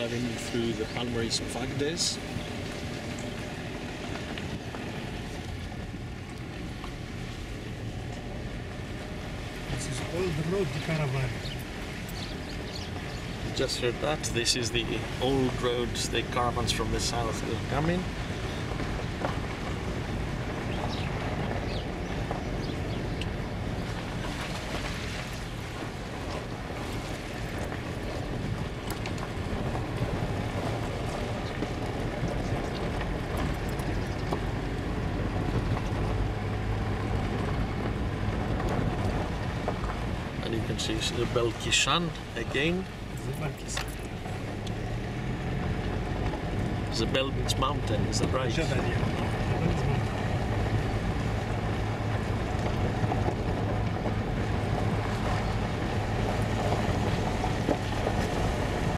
driving through the Palmeries of Agdz. This is old road to caravan. Just heard that. This is the old road the caravans from the south uh, will come in. Can see the Belkishan again. The Belkis mountain, is that right?